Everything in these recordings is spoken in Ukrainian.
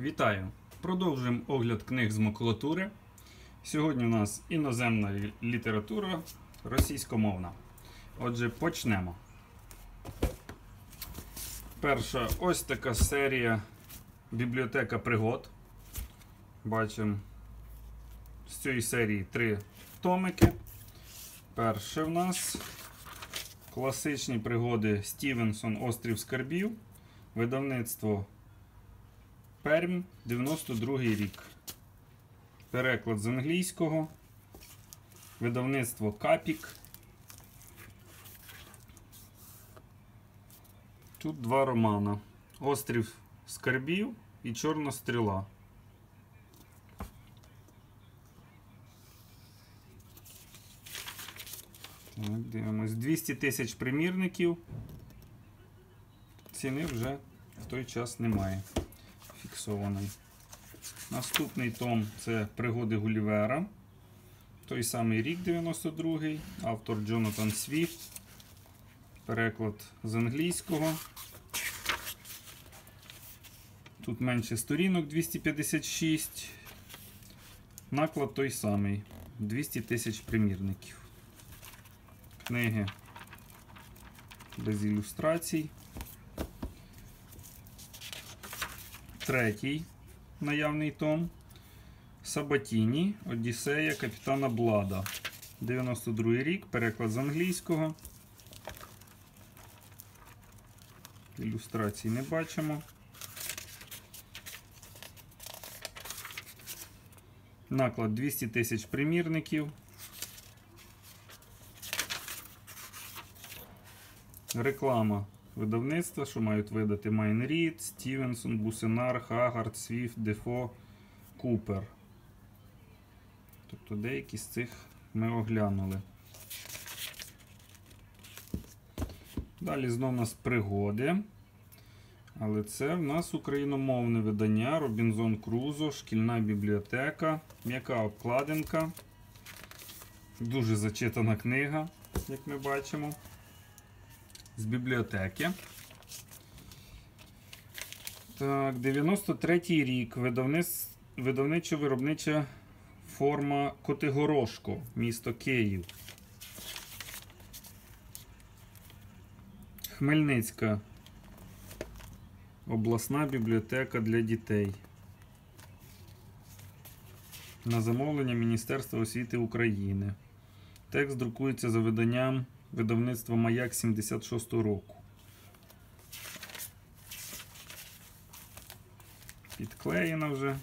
Вітаю! Продовжуємо огляд книг з макулатури. Сьогодні у нас іноземна література російськомовна. Отже, почнемо. Перша ось така серія Бібліотека пригод. Бачимо з цієї серії три томики. Перше в нас класичні пригоди Стівенсон Острів Скарбів. Видавництво Пермь, 92 рік. Переклад з англійського. Видавництво Капік. Тут два романа. Острів Скарбів і Чорна стріла. Дивимось. 200 тисяч примірників. Ціни вже в той час немає. Фіксований. Наступний том це Пригоди Гулівера. Той самий рік 92-й. Автор Джонатан Свіфт. Переклад з англійського. Тут менше сторінок 256. Наклад той самий. 200 тисяч примірників. Книги без ілюстрацій. Третій наявний том. Сабатіні, Одіссея капітана Блада. 92 рік, переклад з англійського. Ілюстрацій не бачимо. Наклад 200 тисяч примірників. Реклама видавництва, що мають видати Майн Рід, Стівенсон, Буссенар, Хагард, Свіфт, Дефо, Купер. Тобто деякі з цих ми оглянули. Далі знову у нас пригоди. Але це в нас україномовне видання Робінзон Крузо, шкільна бібліотека, м'яка обкладинка. Дуже зачитана книга, як ми бачимо з бібліотеки. Так, 93-й рік. Видавничо-виробнича форма Котигорошко, місто Київ. Хмельницька обласна бібліотека для дітей. На замовлення Міністерства освіти України. Текст друкується за виданням видавництва Маяк 76 року. Підклеєна вже.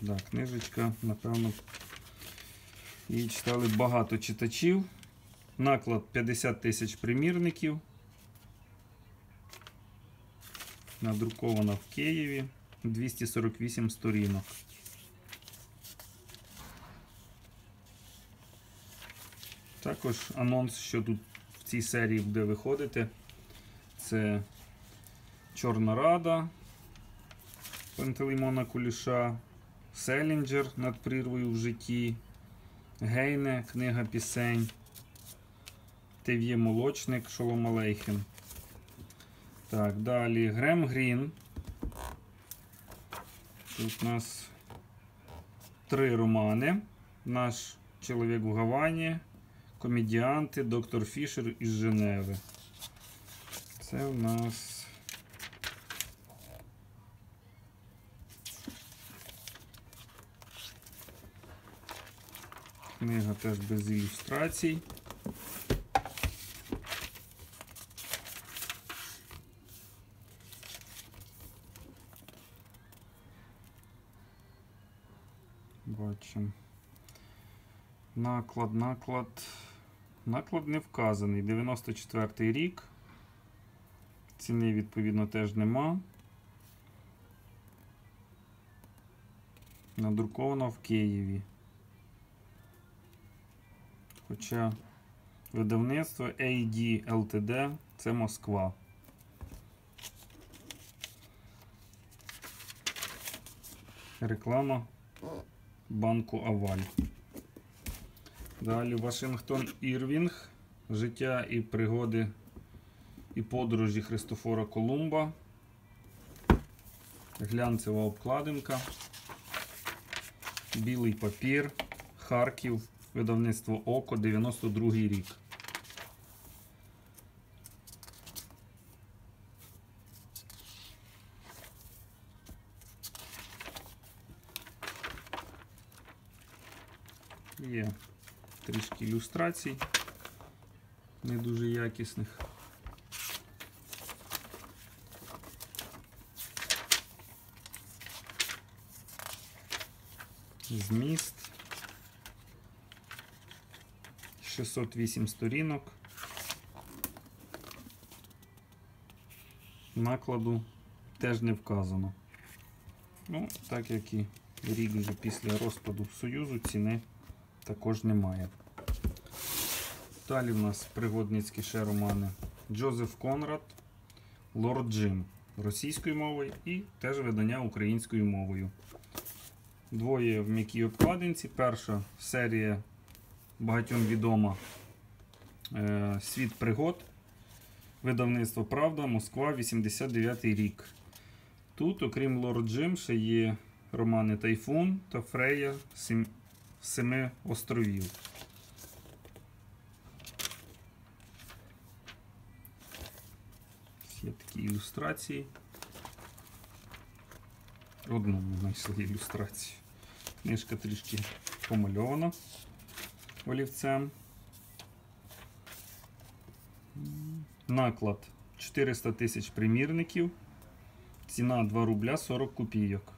Да, книжечка, напевно, її читали багато читачів. Наклад 50 тисяч примірників. Надрукована в Києві 248 сторінок. Також анонс, що тут в цій серії буде виходити. Це Чорна Рада Пантелеймона Куліша, Селінджер над прірвою в житті, Гейне, книга пісень, Тев'є Молочник, Шолом Алейхем. Так, далі Грем Грін. Тут у нас три романи. Наш чоловік в Гавані, комедіанти, доктор Фішер із Женеви. Це у нас. Книга теж без ілюстрацій. Бачимо. Наклад, наклад. Наклад не вказаний. 94 рік. Ціни, відповідно, теж нема. Надруковано в Києві. Хоча видавництво AD LTD це Москва. Реклама банку Аваль. Далі Вашингтон Ірвінг. Життя і пригоди і подорожі Христофора Колумба. Глянцева обкладинка. Білий папір. Харків. Видавництво Око 92 рік. Ілюстрацій, не дуже якісних. Зміст. 608 сторінок. Накладу теж не вказано. Ну, так як і рік вже після розпаду Союзу ціни також немає. Далі в нас пригодницькі ще романи Джозеф Конрад, Лорд Джим російською мовою і теж видання українською мовою. Двоє в м'якій обкладинці. Перша серія багатьом відома е, Світ пригод. Видавництво Правда, Москва, 89 рік. Тут, окрім Лорд Джим, ще є романи Тайфун та Фрея. Семи островів. Є такі ілюстрації. Одну ми знайшли ілюстрацію. Книжка трішки помальована олівцем. Наклад 400 тисяч примірників. Ціна 2 рубля 40 копійок.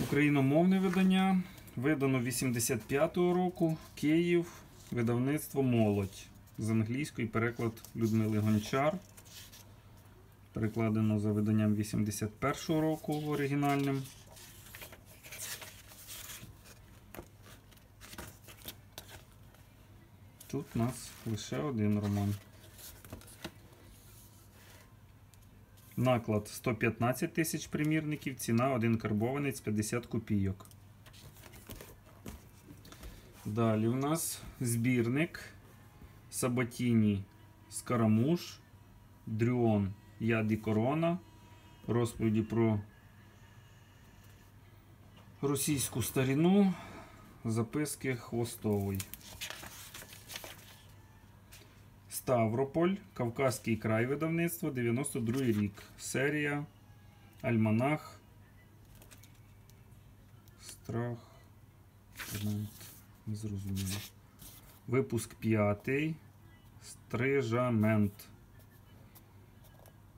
Україномовне видання. Видано 85-го року. Київ. Видавництво Молодь. З англійської переклад Людмили Гончар. Перекладено за виданням 81-го року оригінальним. Тут у нас лише один роман. Наклад 115 тисяч примірників, ціна один карбованець 50 копійок. Далі у нас збірник Сабатіні Скарамуш, Дрюон Яді Корона. Розповіді про російську старіну, записки Хвостової. Ставрополь, Кавказький край видавництво, 92 рік. Серія Альманах. Страх. Не зрозуміло. Випуск 5. Стрижамент.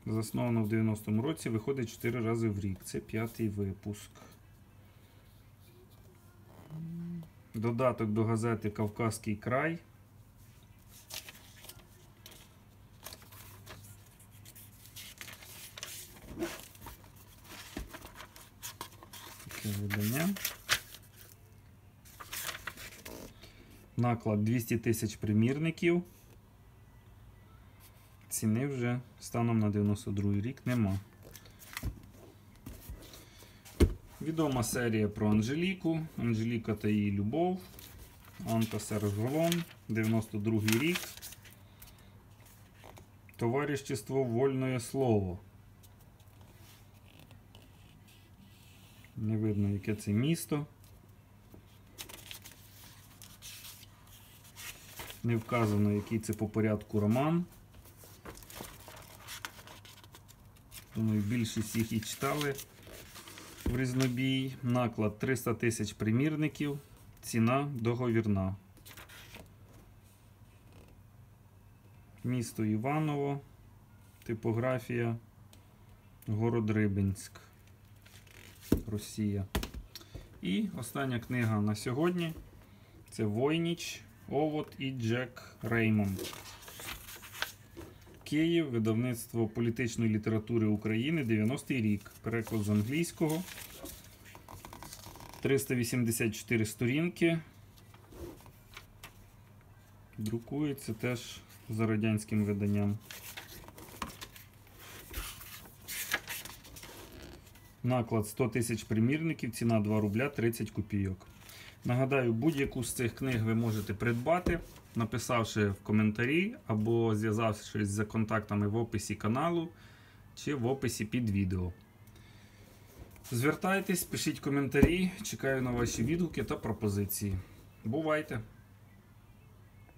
Засновано в 90-му році. Виходить 4 рази в рік. Це п'ятий випуск. Додаток до газети Кавказький край. Таке видання. Наклад 200 тисяч примірників. Ціни вже станом на 92 рік нема. Відома серія про Анжеліку. Анжеліка та її любов. Анта Сержголон, 92 рік. Товарищество Вольне Слово. Не видно, яке це місто. Не вказано, який це по порядку роман. Думаю, більшість їх і читали в різнобій. Наклад 300 тисяч примірників. Ціна договірна. Місто Іваново. Типографія. Город Рибинськ. Росія. І остання книга на сьогодні це Войніч, Овод і Джек Реймонд. Київ, видавництво політичної літератури України, 90-й рік. Переклад з англійського. 384 сторінки. Друкується теж за радянським виданням. Наклад 100 тисяч примірників, ціна 2 рубля 30 копійок. Нагадаю, будь-яку з цих книг ви можете придбати, написавши в коментарі або зв'язавшись за контактами в описі каналу. чи в описі під відео. Звертайтесь, пишіть коментарі, чекаю на ваші відгуки та пропозиції. Бувайте!